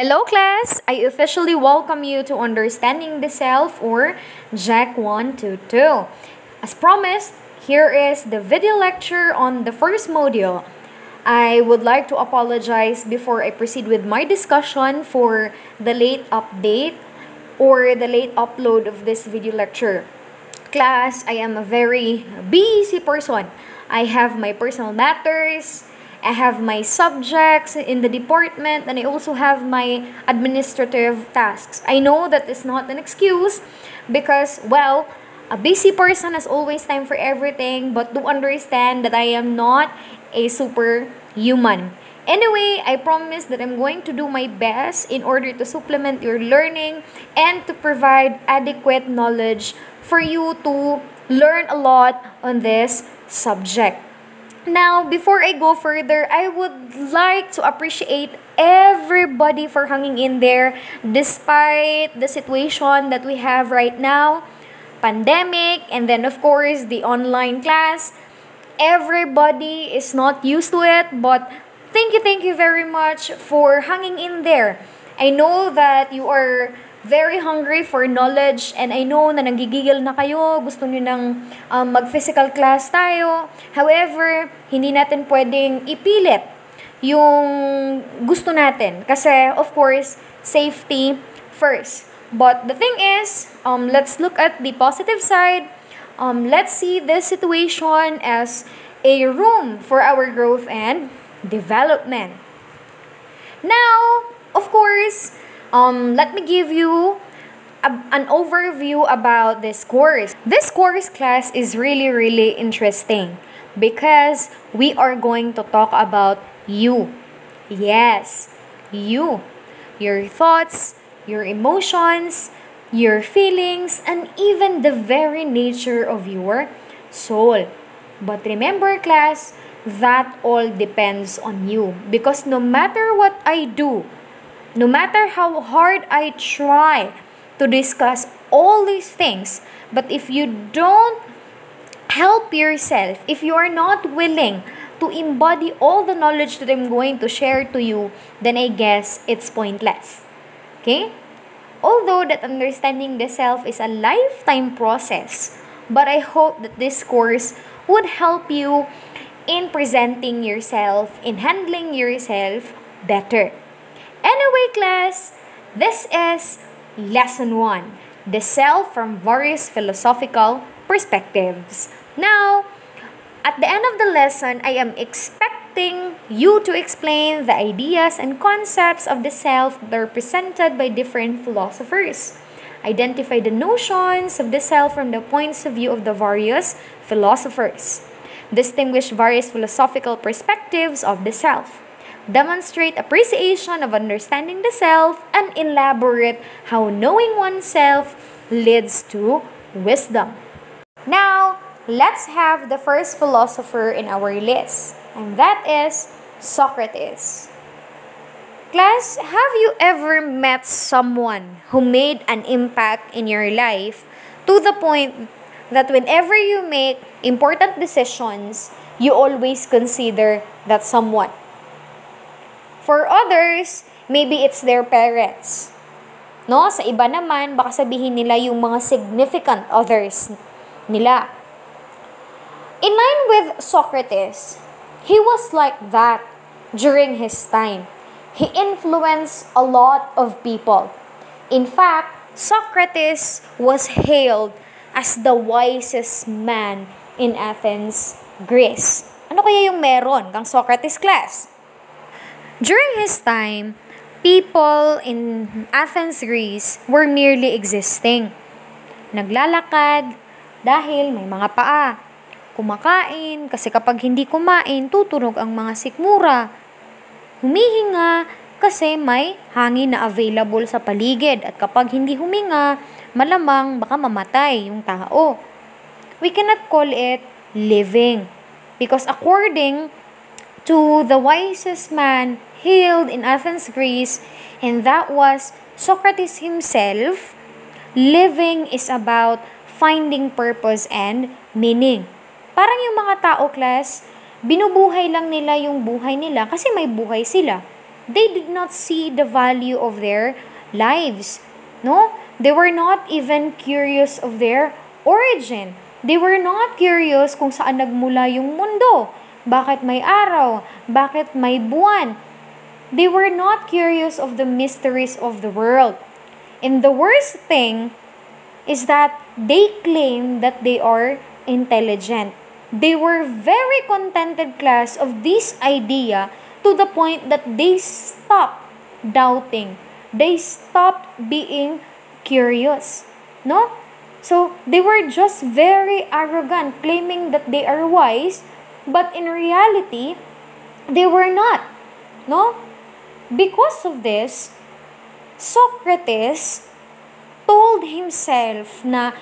Hello class! I officially welcome you to Understanding the Self or Jack 122. As promised, here is the video lecture on the first module. I would like to apologize before I proceed with my discussion for the late update or the late upload of this video lecture. Class, I am a very busy person. I have my personal matters, I have my subjects in the department, and I also have my administrative tasks. I know that is not an excuse because, well, a busy person has always time for everything, but do understand that I am not a superhuman. Anyway, I promise that I'm going to do my best in order to supplement your learning and to provide adequate knowledge for you to learn a lot on this subject. Now, before I go further, I would like to appreciate everybody for hanging in there despite the situation that we have right now pandemic and then, of course, the online class. Everybody is not used to it, but thank you, thank you very much for hanging in there. I know that you are very hungry for knowledge and I know na nagigigil na kayo, gusto niyo nang um, mag-physical class tayo. However, hindi natin pwedeng ipilit yung gusto natin kasi of course, safety first. But the thing is, um, let's look at the positive side. Um, let's see this situation as a room for our growth and development. Now, of course, um, let me give you a, an overview about this course. This course class is really, really interesting because we are going to talk about you. Yes, you. Your thoughts, your emotions, your feelings, and even the very nature of your soul. But remember, class, that all depends on you. Because no matter what I do, no matter how hard I try to discuss all these things, but if you don't help yourself, if you are not willing to embody all the knowledge that I'm going to share to you, then I guess it's pointless. Okay? Although that understanding the self is a lifetime process, but I hope that this course would help you in presenting yourself, in handling yourself better. Anyway, class, this is lesson 1 the self from various philosophical perspectives. Now, at the end of the lesson, I am expecting you to explain the ideas and concepts of the self that are presented by different philosophers. Identify the notions of the self from the points of view of the various philosophers. Distinguish various philosophical perspectives of the self. Demonstrate appreciation of understanding the self and elaborate how knowing oneself leads to wisdom. Now, let's have the first philosopher in our list, and that is Socrates. Class, have you ever met someone who made an impact in your life to the point that whenever you make important decisions, you always consider that someone? For others, maybe it's their parents. No, sa iba naman, baka sabihin nila yung mga significant others nila. In line with Socrates, he was like that during his time. He influenced a lot of people. In fact, Socrates was hailed as the wisest man in Athens, Greece. Ano kaya yung meron kang Socrates class? During his time, people in Athens, Greece were merely existing. Naglalakad dahil may mga paa kumakain, kasi kapag hindi kumain, tutunog ang mga sikmura. Humihinga kasi may hangin na available sa paligid at kapag hindi huminga, malamang baka mamatay yung tao. We cannot call it living because according to the wisest man hailed in Athens, Greece, and that was Socrates himself, living is about finding purpose and meaning. Parang yung mga tao class, binubuhay lang nila yung buhay nila kasi may buhay sila. they did not see the value of their lives. No? They were not even curious of their origin. They were not curious kung saan nagmula yung mundo. Bakit may araw? Bakit may buwan? They were not curious of the mysteries of the world. And the worst thing is that they claim that they are intelligent. They were very contented class of this idea to the point that they stopped doubting. They stopped being curious. No? So, they were just very arrogant, claiming that they are wise, but in reality, they were not. No? Because of this, Socrates told himself na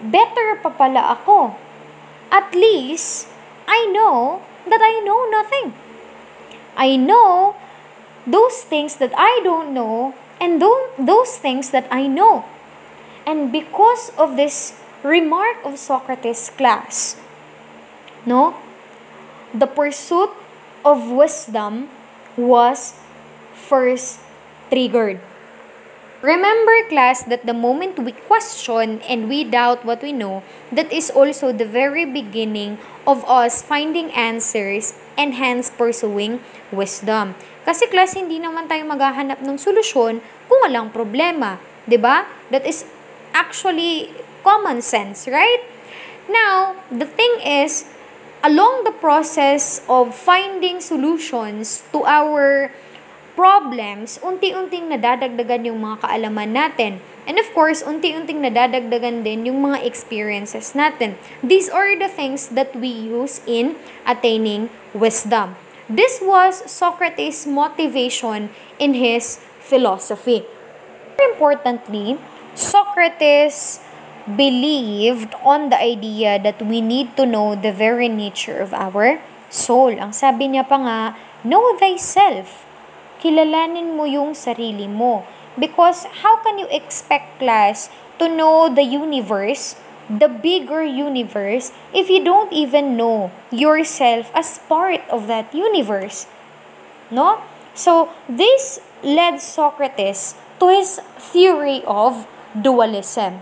better pa pala ako at least I know that I know nothing. I know those things that I don't know and those things that I know. And because of this remark of Socrates' class, no, the pursuit of wisdom was first triggered. Remember, class, that the moment we question and we doubt what we know, that is also the very beginning of us finding answers and hence pursuing wisdom. Kasi, class, hindi naman tayo maghahanap ng solusyon kung walang problema. ba? Diba? That is actually common sense, right? Now, the thing is, along the process of finding solutions to our problems, unti-unting nadadagdagan yung mga kaalaman natin. And of course, unti-unting nadadagdagan din yung mga experiences natin. These are the things that we use in attaining wisdom. This was Socrates' motivation in his philosophy. More importantly, Socrates believed on the idea that we need to know the very nature of our soul. Ang sabi niya pa nga, know thyself kilalanin mo yung sarili mo. Because how can you expect class to know the universe, the bigger universe, if you don't even know yourself as part of that universe? No? So, this led Socrates to his theory of dualism.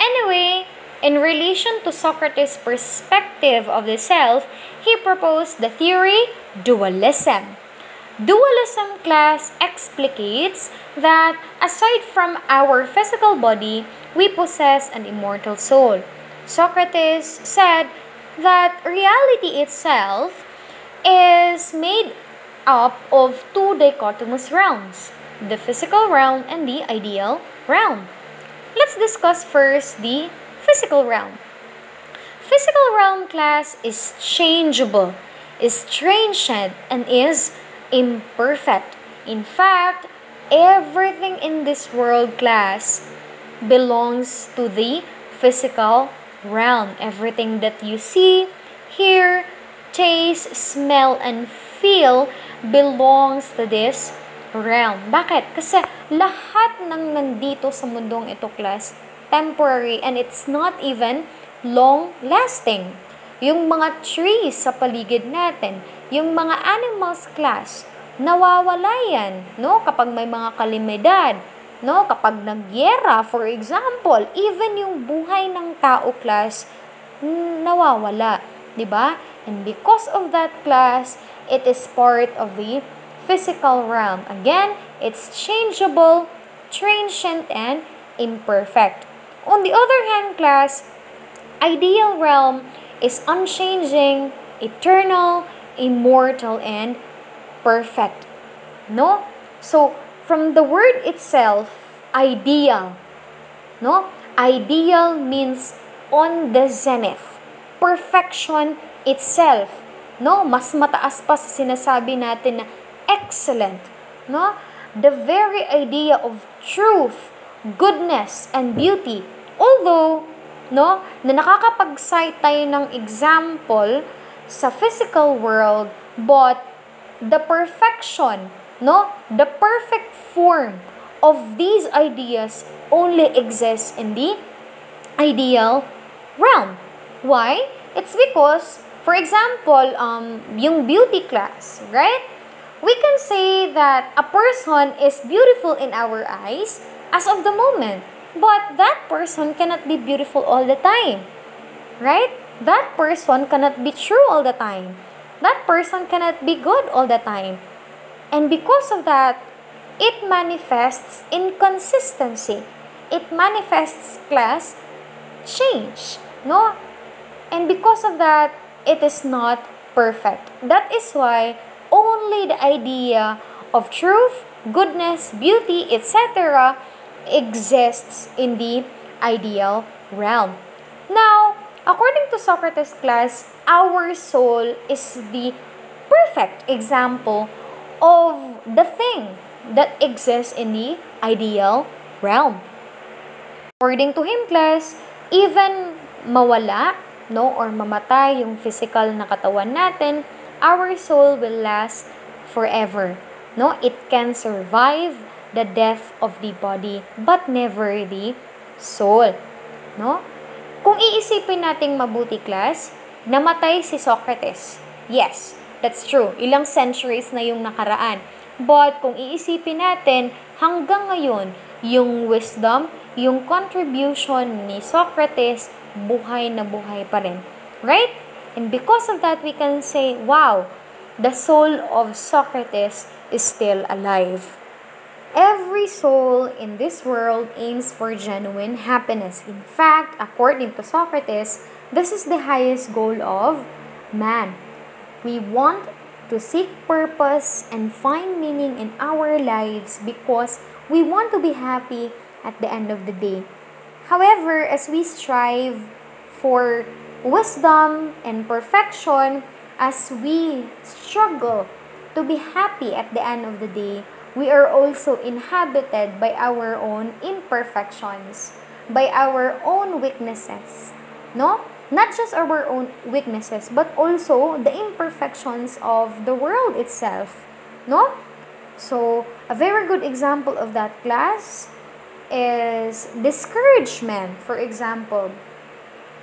Anyway, in relation to Socrates' perspective of the self, he proposed the theory dualism. Dualism class explicates that aside from our physical body, we possess an immortal soul. Socrates said that reality itself is made up of two dichotomous realms the physical realm and the ideal realm. Let's discuss first the physical realm. Physical realm class is changeable, is transient, and is imperfect. In fact, everything in this world class belongs to the physical realm. Everything that you see, hear, taste, smell, and feel belongs to this realm. Bakit? Kasi lahat ng nandito sa mundong ito class, temporary and it's not even long-lasting. Yung mga trees sa paligid natin, yung mga animals class, nawawala yan, no? Kapag may mga kalimidad, no? Kapag nagyera, for example, even yung buhay ng tao class, nawawala, di ba? And because of that class, it is part of the physical realm. Again, it's changeable, transient, and imperfect. On the other hand, class, ideal realm is unchanging, eternal, immortal, and perfect. No? So, from the word itself, ideal. No? Ideal means on the zenith. Perfection itself. No? Mas mataas pa sa sinasabi natin na excellent. No? The very idea of truth, goodness, and beauty. Although, no, na nakakapag-cite tayo ng example sa physical world, but the perfection, no? The perfect form of these ideas only exists in the ideal realm. Why? It's because, for example, um, yung beauty class, right? we can say that a person is beautiful in our eyes as of the moment, but that person cannot be beautiful all the time. Right? That person cannot be true all the time. That person cannot be good all the time. And because of that, it manifests inconsistency. It manifests class change. No? And because of that, it is not perfect. That is why only the idea of truth, goodness, beauty, etc. exists in the ideal realm. According to Socrates' class, our soul is the perfect example of the thing that exists in the ideal realm. According to him, class, even mawala no, or mamatay yung physical na katawan natin, our soul will last forever. No, it can survive the death of the body but never the soul. No? Kung iisipin nating mabuti class, namatay si Socrates. Yes, that's true. Ilang centuries na yung nakaraan. But kung iisipin natin, hanggang ngayon, yung wisdom, yung contribution ni Socrates buhay na buhay pa rin. Right? And because of that, we can say, wow, the soul of Socrates is still alive. Every soul in this world aims for genuine happiness. In fact, according to Socrates, this is the highest goal of man. We want to seek purpose and find meaning in our lives because we want to be happy at the end of the day. However, as we strive for wisdom and perfection, as we struggle to be happy at the end of the day, we are also inhabited by our own imperfections, by our own weaknesses. No? Not just our own weaknesses, but also the imperfections of the world itself. No? So, a very good example of that class is discouragement, for example.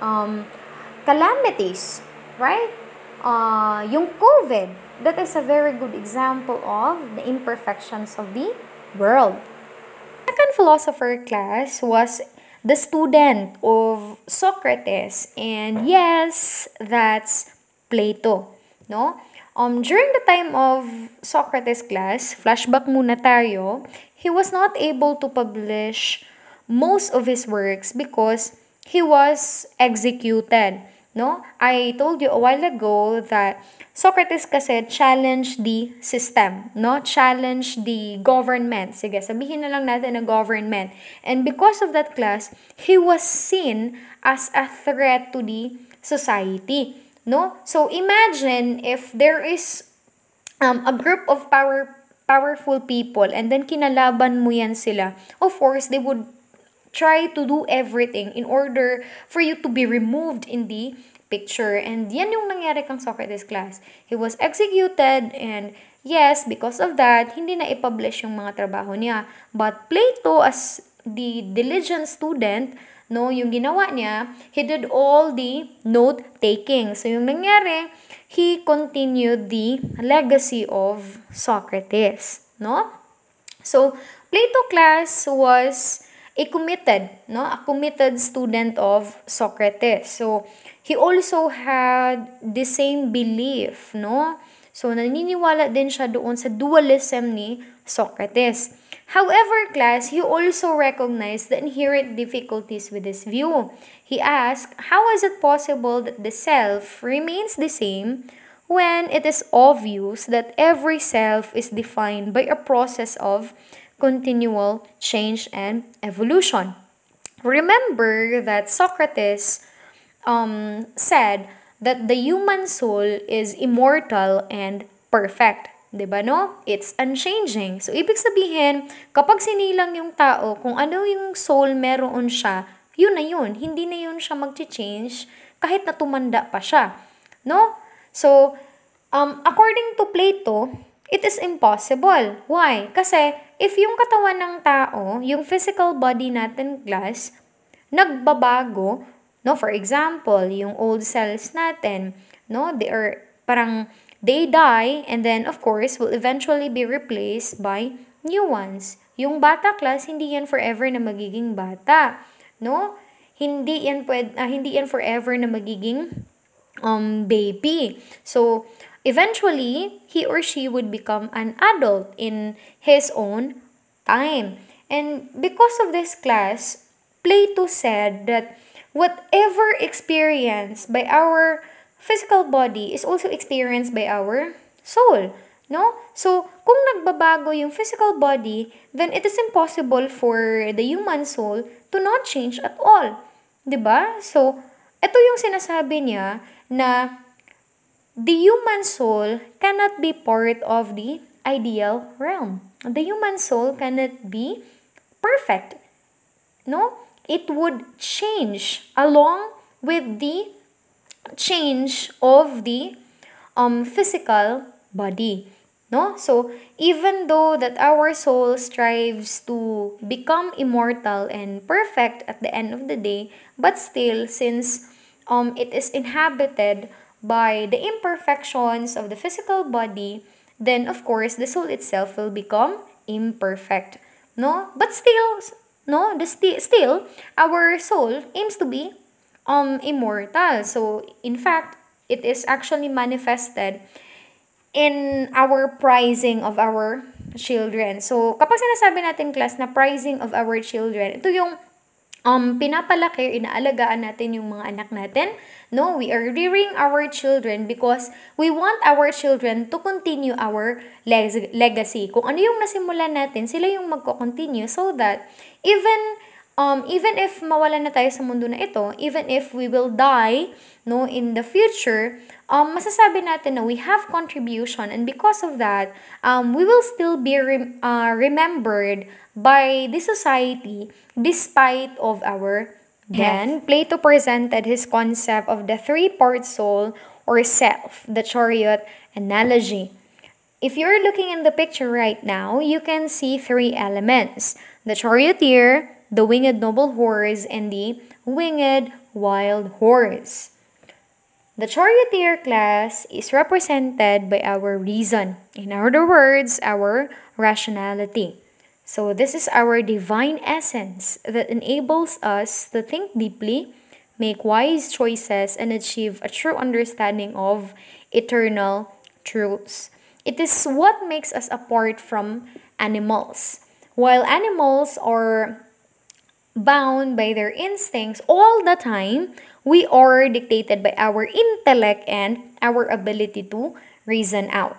Um, calamities, right? Uh, yung COVID, that is a very good example of the imperfections of the world. Second philosopher class was the student of Socrates, and yes, that's Plato, no? Um, during the time of Socrates class, flashback muna tayo, he was not able to publish most of his works because he was executed. No? I told you a while ago that Socrates kasi challenged the system, no? Challenged the government. Sige, sabihin na lang natin na government. And because of that class, he was seen as a threat to the society. No? So imagine if there is um, a group of power powerful people and then kinalaban mo yan sila. Of course, they would try to do everything in order for you to be removed in the picture. And yan yung nangyari kang Socrates class. He was executed and yes, because of that, hindi na i-publish yung mga trabaho niya. But Plato, as the diligent student, no, yung ginawa niya, he did all the note-taking. So, yung nangyari, he continued the legacy of Socrates, no? So, Plato class was a committed, no? A committed student of Socrates. So, he also had the same belief, no? So, naniniwala din siya doon sa dualism ni Socrates. However, class, he also recognized the inherent difficulties with this view. He asked, how is it possible that the self remains the same when it is obvious that every self is defined by a process of continual change and evolution? Remember that Socrates um, said that the human soul is immortal and perfect. 'di ba no? It's unchanging. So ibig sabihin, kapag sinilang yung tao, kung ano yung soul meron siya, yun na yun. Hindi na yun siya mag-change kahit na tumanda pa siya. No? So, um, according to Plato, it is impossible. Why? Kasi if yung katawan ng tao, yung physical body natin glass, nagbabago, no? For example, yung old cells natin, no? They are parang they die and then of course will eventually be replaced by new ones. Yung bata class, hindi yan forever na magiging bata. No? Hindi yan, pwede, uh, hindi yan forever na magiging um, baby. So, eventually, he or she would become an adult in his own time. And because of this class, Plato said that whatever experienced by our physical body is also experienced by our soul. No? So, kung nagbabago yung physical body, then it is impossible for the human soul to not change at all. ba? So, ito yung sinasabi niya na the human soul cannot be part of the ideal realm. The human soul cannot be perfect. No? It would change along with the change of the um, physical body. No? So, even though that our soul strives to become immortal and perfect at the end of the day, but still, since um, it is inhabited by the imperfections of the physical body, then of course the soul itself will become imperfect. No? But still, no, the sti- still, our soul aims to be um, immortal. So, in fact, it is actually manifested in our prizing of our children. So, kapag sinasabi natin class na prizing of our children, ito yung um, pinapalaki, inaalagaan natin yung mga anak natin. No, we are rearing our children because we want our children to continue our leg- legacy. Kung ano yung nasimulan natin, sila yung magko-continue so that even um, even if mawala na tayo sa mundo na ito, even if we will die no, in the future, um, masasabi natin na we have contribution and because of that, um, we will still be re- uh, remembered by the society despite of our Then, Plato presented his concept of the three-part soul or self, the chariot analogy. If you're looking in the picture right now, you can see three elements. The charioteer, the winged noble horse, and the winged wild horse. The charioteer class is represented by our reason. In other words, our rationality. So, this is our divine essence that enables us to think deeply, make wise choices, and achieve a true understanding of eternal truths. It is what makes us apart from animals. While animals are bound by their instincts all the time, we are dictated by our intellect and our ability to reason out.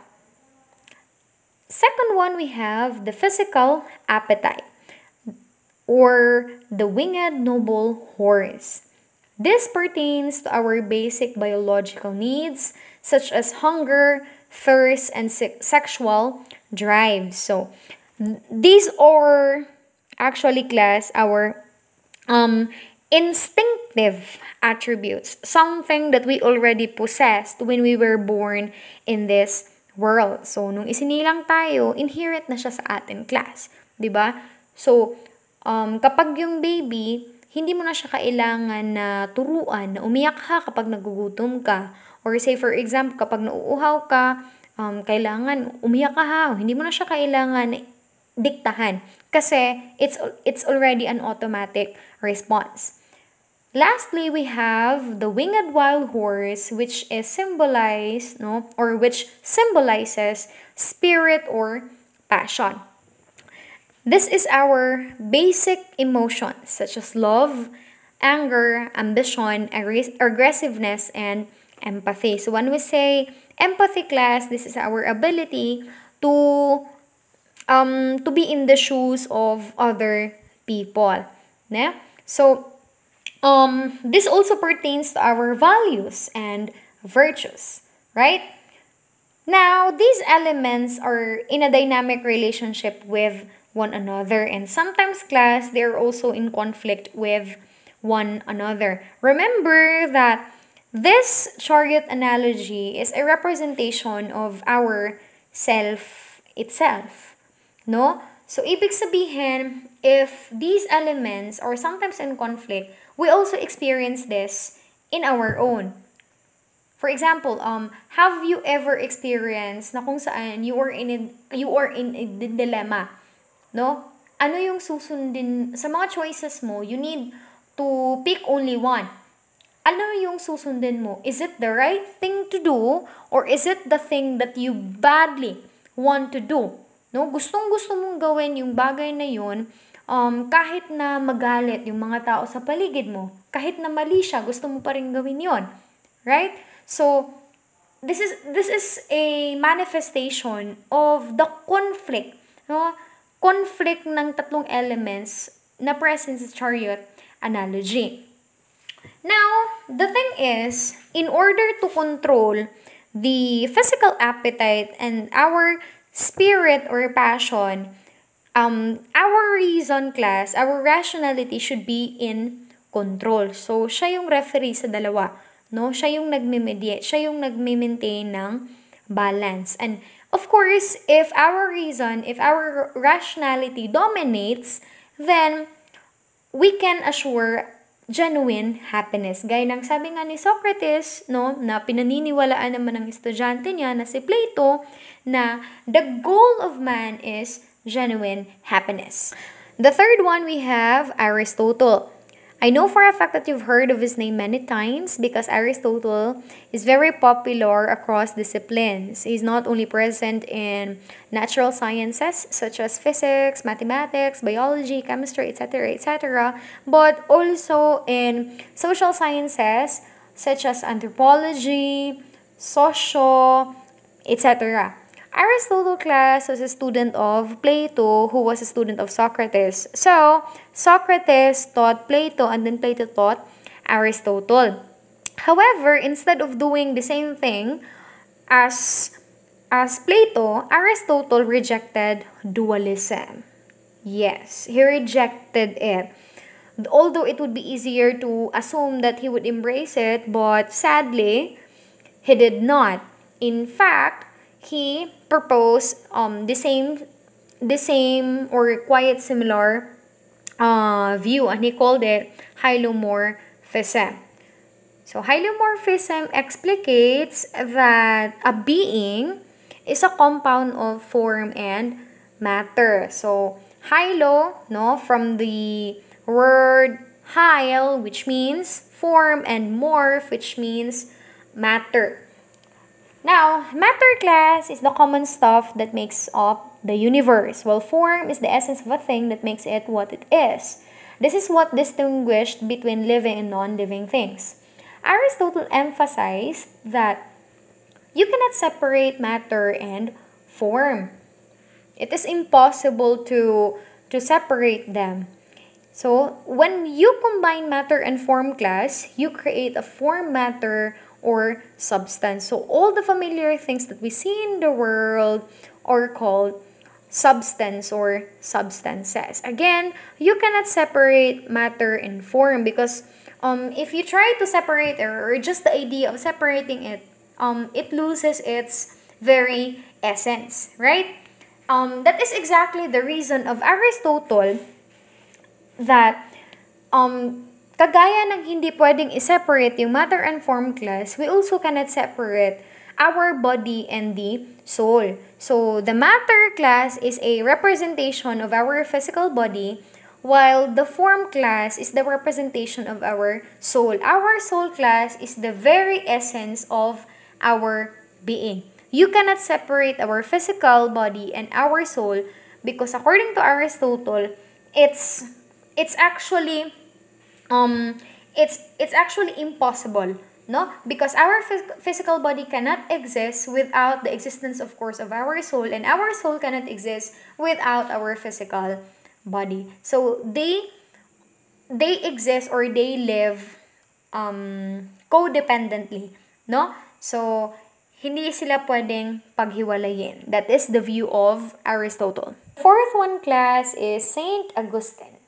Second one, we have the physical appetite or the winged noble horse. This pertains to our basic biological needs such as hunger, thirst, and se- sexual drive. So, these are actually class our um, instinctive attributes, something that we already possessed when we were born in this world. So, nung isinilang tayo, inherit na siya sa atin class. ba? So, um, kapag yung baby, hindi mo na siya kailangan na turuan, na umiyak ka kapag nagugutom ka. Or say for example, kapag nauuhaw ka, um, kailangan umiyak ka ha. Hindi mo na siya kailangan diktahan kasi it's it's already an automatic response. Lastly, we have the winged wild horse which is symbolized, no, or which symbolizes spirit or passion. This is our basic emotions such as love, anger, ambition, aggressiveness, and empathy. So when we say empathy class, this is our ability to um, to be in the shoes of other people. Yeah? So, um, this also pertains to our values and virtues, right? Now, these elements are in a dynamic relationship with one another, and sometimes, class, they're also in conflict with one another. Remember that this chariot analogy is a representation of our self itself. No? So, ibig sabihin, if these elements are sometimes in conflict, we also experience this in our own. For example, um, have you ever experienced na kung saan you are in a, you are in a dilemma, no? Ano yung susundin sa mga choices mo? You need to pick only one. Ano yung susundin mo? Is it the right thing to do or is it the thing that you badly want to do? No? Gustong-gusto mong gawin yung bagay na yun um, kahit na magalit yung mga tao sa paligid mo. Kahit na mali siya, gusto mo pa rin gawin yon, Right? So, this is this is a manifestation of the conflict, no? Conflict ng tatlong elements na present sa chariot analogy. Now, the thing is, in order to control the physical appetite and our spirit or passion, um, our reason class, our rationality should be in control. So, siya yung referee sa dalawa no? Siya yung nagme-mediate, siya yung nagme-maintain ng balance. And of course, if our reason, if our rationality dominates, then we can assure genuine happiness. Gaya ng sabi nga ni Socrates, no, na pinaniniwalaan naman ng estudyante niya na si Plato, na the goal of man is genuine happiness. The third one we have Aristotle. I know for a fact that you've heard of his name many times because Aristotle is very popular across disciplines. He's not only present in natural sciences such as physics, mathematics, biology, chemistry, etc., etc., but also in social sciences such as anthropology, social, etc. Aristotle class was a student of Plato who was a student of Socrates. So, Socrates taught Plato and then Plato taught Aristotle. However, instead of doing the same thing as as Plato, Aristotle rejected dualism. Yes, he rejected it. Although it would be easier to assume that he would embrace it, but sadly, he did not. In fact, he proposed um, the same the same or quite similar uh, view and he called it hylomorphism. So hylomorphism explicates that a being is a compound of form and matter. So hylo, no, from the word hyle, which means form, and morph, which means matter. Now, matter class is the common stuff that makes up the universe, while form is the essence of a thing that makes it what it is. This is what distinguished between living and non-living things. Aristotle emphasized that you cannot separate matter and form. It is impossible to, to separate them. So, when you combine matter and form class, you create a form matter or substance. So all the familiar things that we see in the world are called substance or substances. Again, you cannot separate matter and form because um, if you try to separate it or just the idea of separating it, um, it loses its very essence, right? Um, that is exactly the reason of Aristotle that um, Kagaya ng hindi pwedeng i-separate yung matter and form class, we also cannot separate our body and the soul. So, the matter class is a representation of our physical body, while the form class is the representation of our soul. Our soul class is the very essence of our being. You cannot separate our physical body and our soul because according to Aristotle, it's it's actually um, it's it's actually impossible no? Because our phys- physical body cannot exist without the existence of course of our soul and our soul cannot exist without our physical body. So they they exist or they live um, codependently no? So hindi sila pwedeng paghiwalayin. That is the view of aristotle. Fourth one class is saint augustine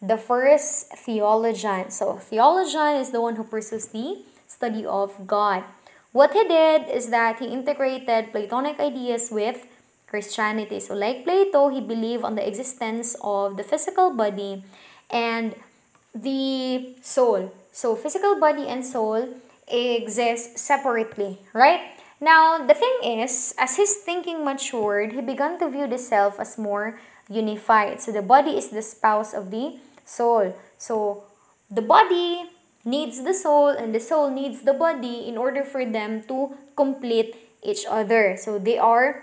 the first theologian. So, theologian is the one who pursues the study of God. What he did is that he integrated Platonic ideas with Christianity. So, like Plato, he believed on the existence of the physical body and the soul. So, physical body and soul exist separately, right? Now, the thing is, as his thinking matured, he began to view the self as more unified. So the body is the spouse of the soul. So the body needs the soul and the soul needs the body in order for them to complete each other. So they are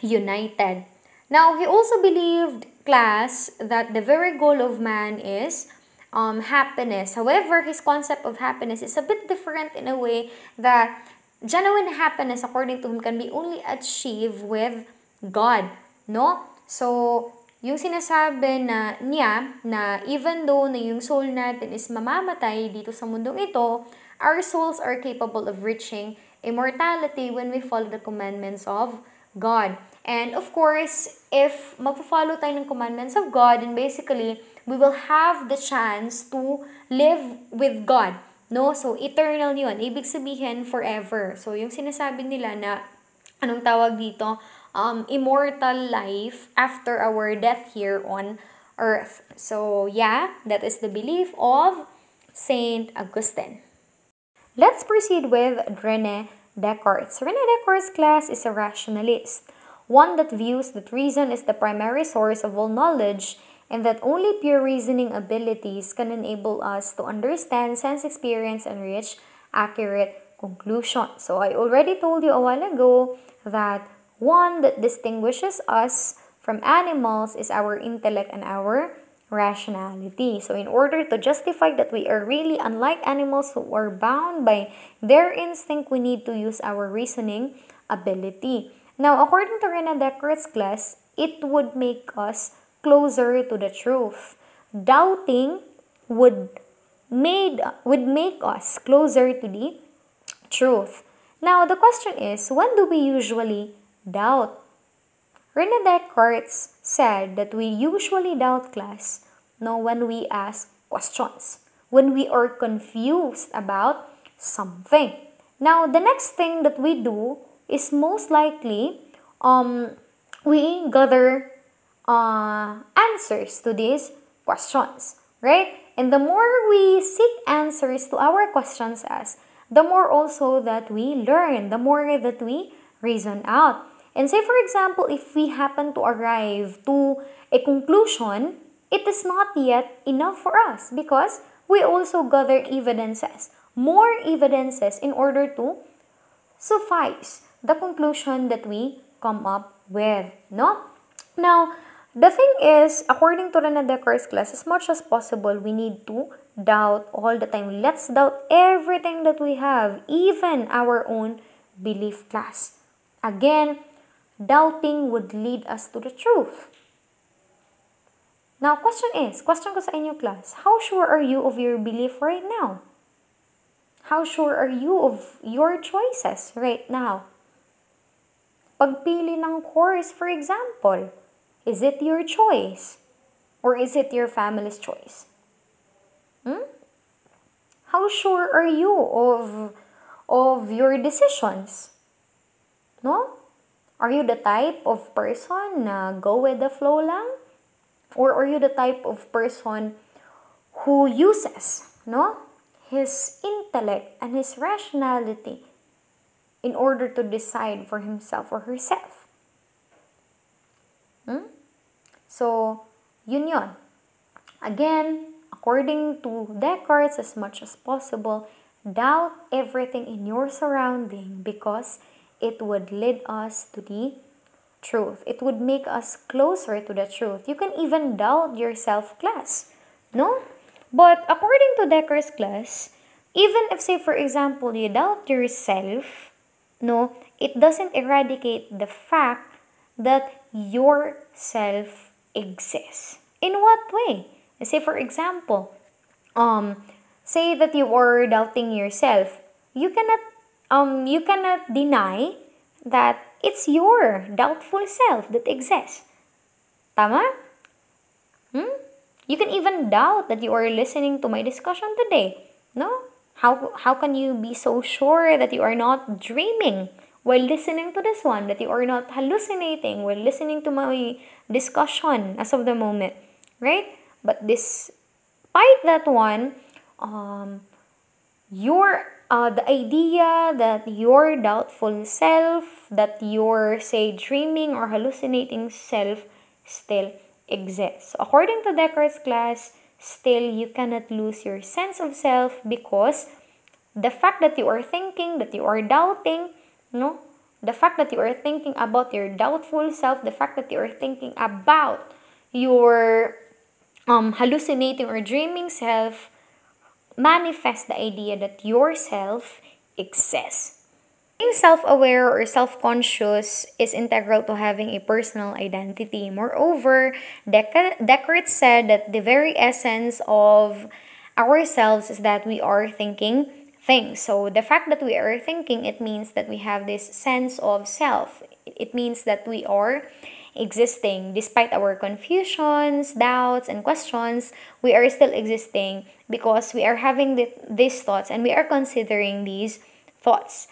united. Now, he also believed, class, that the very goal of man is um, happiness. However, his concept of happiness is a bit different in a way that genuine happiness, according to him, can be only achieved with God. No? So, yung sinasabi na niya na even though na yung soul natin is mamamatay dito sa mundong ito, our souls are capable of reaching immortality when we follow the commandments of God. And of course, if magpo-follow tayo ng commandments of God, then basically, we will have the chance to live with God. No? So, eternal yun. Ibig sabihin, forever. So, yung sinasabi nila na, anong tawag dito? Um, immortal life after our death here on earth. So, yeah, that is the belief of Saint Augustine. Let's proceed with René Descartes. René Descartes' class is a rationalist one that views that reason is the primary source of all knowledge and that only pure reasoning abilities can enable us to understand sense experience and reach accurate conclusions. So I already told you a while ago that one that distinguishes us from animals is our intellect and our rationality. So in order to justify that we are really unlike animals who are bound by their instinct, we need to use our reasoning ability. Now, according to René Descartes' class, it would make us closer to the truth. Doubting would made would make us closer to the truth. Now, the question is, when do we usually doubt? René Descartes said that we usually doubt class no, when we ask questions, when we are confused about something. Now, the next thing that we do is most likely um, we gather uh, answers to these questions, right? And the more we seek answers to our questions as, the more also that we learn, the more that we reason out. And say, for example, if we happen to arrive to a conclusion, it is not yet enough for us because we also gather evidences, more evidences in order to suffice the conclusion that we come up with, no? Now, the thing is, according to René Descartes' class, as much as possible, we need to doubt all the time. Let's doubt everything that we have, even our own belief class. Again, doubting would lead us to the truth. Now, question is, question ko sa inyo class, how sure are you of your belief right now? How sure are you of your choices right now? Pagpili ng course, for example, is it your choice? Or is it your family's choice? Hmm? How sure are you of, of your decisions? No? Are you the type of person na go with the flow lang? Or are you the type of person who uses, no? His intellect and his rationality in order to decide for himself or herself. Hmm? So, yun yun. Again, according to Descartes, as much as possible, doubt everything in your surrounding because it would lead us to the truth. It would make us closer to the truth. You can even doubt yourself class, no? But according to Descartes' class, even if, say, for example, you doubt yourself, no, it doesn't eradicate the fact that yourself exists. In what way? Say for example, um, say that you are doubting yourself. You cannot um you cannot deny that it's your doubtful self that exists. Tama? Hmm? You can even doubt that you are listening to my discussion today. No? How, how can you be so sure that you are not dreaming while listening to this one, that you are not hallucinating while listening to my discussion as of the moment, right? But despite that one, um, your uh, the idea that your doubtful self, that your, say, dreaming or hallucinating self still exists. So according to Descartes' class, still you cannot lose your sense of self because the fact that you are thinking, that you are doubting, no? The fact that you are thinking about your doubtful self, the fact that you are thinking about your um, hallucinating or dreaming self manifest the idea that yourself exists. Being self-aware or self-conscious is integral to having a personal identity. Moreover, Descartes said that the very essence of ourselves is that we are thinking things. So the fact that we are thinking, it means that we have this sense of self. It means that we are existing. Despite our confusions, doubts, and questions, we are still existing because we are having the, these thoughts and we are considering these thoughts.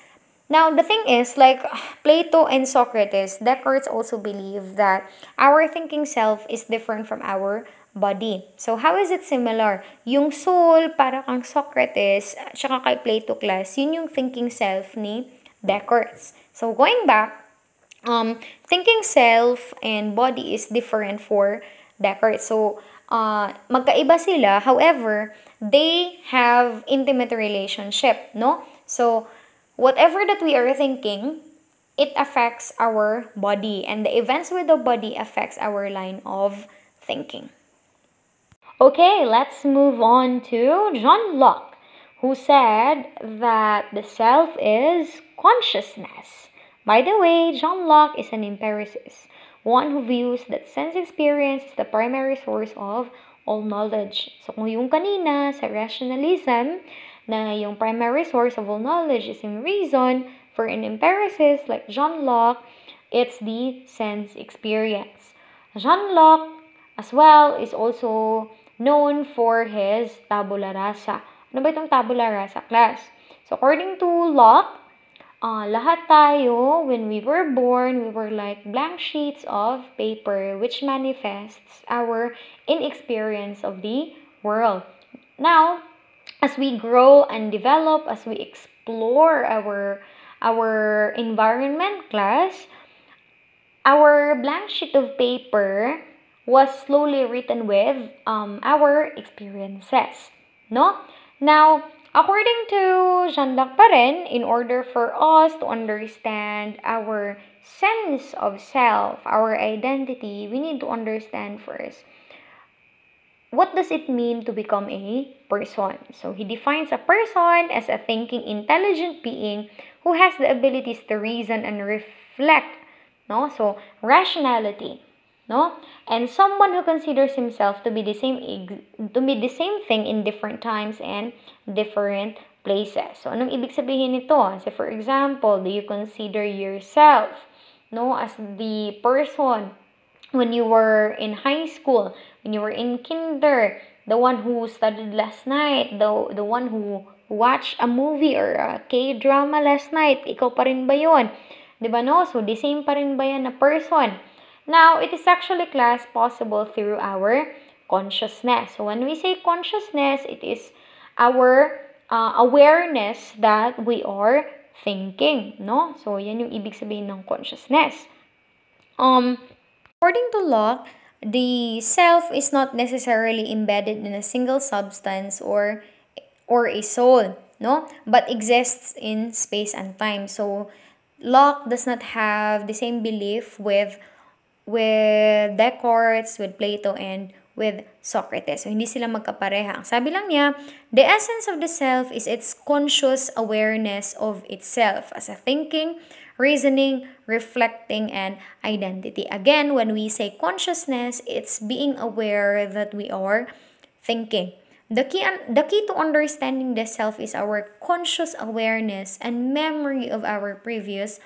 Now, the thing is, like Plato and Socrates, Descartes also believe that our thinking self is different from our body. So, how is it similar? Yung soul, para kang Socrates, tsaka kay Plato class, yun yung thinking self ni Descartes. So, going back, um, thinking self and body is different for Descartes. So, uh, magkaiba sila. However, they have intimate relationship, no? So, whatever that we are thinking, it affects our body. And the events with the body affects our line of thinking. Okay, let's move on to John Locke, who said that the self is consciousness. By the way, John Locke is an empiricist, one who views that sense experience is the primary source of all knowledge. So kung yung kanina sa rationalism, na yung primary source of all knowledge is in reason, for an empiricist like John Locke, it's the sense experience. John Locke as well is also known for his tabula rasa. Ano ba itong tabula rasa class? So according to Locke, uh, lahat tayo, when we were born, we were like blank sheets of paper which manifests our inexperience of the world. Now, as we grow and develop, as we explore our our environment class, our blank sheet of paper was slowly written with um, our experiences. No? Now, According to John Locke Paren, in order for us to understand our sense of self, our identity, we need to understand first what does it mean to become a person? So he defines a person as a thinking, intelligent being who has the abilities to reason and reflect. No? So rationality no? And someone who considers himself to be the same to be the same thing in different times and different places. So anong ibig sabihin nito? So for example, do you consider yourself no as the person when you were in high school, when you were in kinder, the one who studied last night, the the one who watched a movie or a K-drama last night, ikaw pa rin? 'Di ba no? So the same pa rin ba yan na person? Now, it is actually class possible through our consciousness. So, when we say consciousness, it is our uh, awareness that we are thinking, no? So, yan yung ibig sabihin ng consciousness. Um, according to Locke, the self is not necessarily embedded in a single substance or or a soul, no? But exists in space and time. So, Locke does not have the same belief with with Descartes, with Plato, and with Socrates. So, hindi sila magkapareha. Sabi lang niya, the essence of the self is its conscious awareness of itself as a thinking, reasoning, reflecting, and identity. Again, when we say consciousness, it's being aware that we are thinking. The key, the key to understanding the self is our conscious awareness and memory of our previous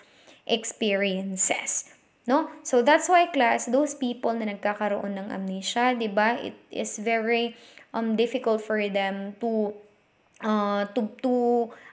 experiences. No? So that's why class, those people na nagkakaroon ng amnesia, 'di ba? It is very um difficult for them to uh to to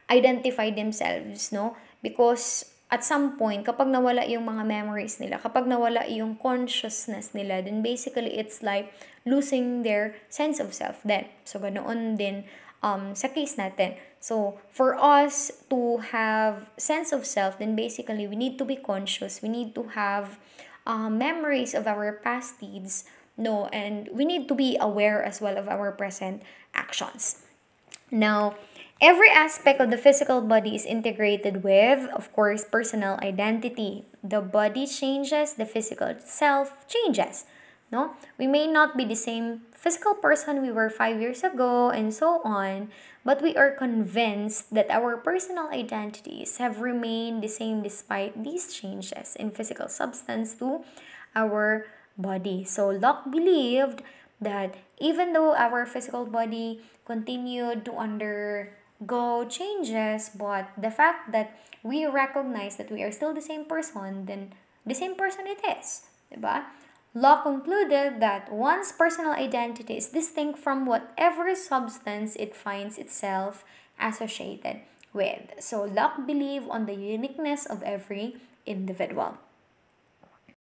identify themselves, no? Because at some point, kapag nawala yung mga memories nila, kapag nawala yung consciousness nila, then basically it's like losing their sense of self then. So, ganoon din um, sa case natin. So for us to have sense of self, then basically we need to be conscious. We need to have uh, memories of our past deeds, no, and we need to be aware as well of our present actions. Now, every aspect of the physical body is integrated with, of course, personal identity. The body changes, the physical self changes. No, we may not be the same physical person we were five years ago, and so on, but we are convinced that our personal identities have remained the same despite these changes in physical substance to our body. So Locke believed that even though our physical body continued to undergo changes, but the fact that we recognize that we are still the same person, then the same person it is. Diba? Locke concluded that one's personal identity is distinct from whatever substance it finds itself associated with. So Locke believed on the uniqueness of every individual.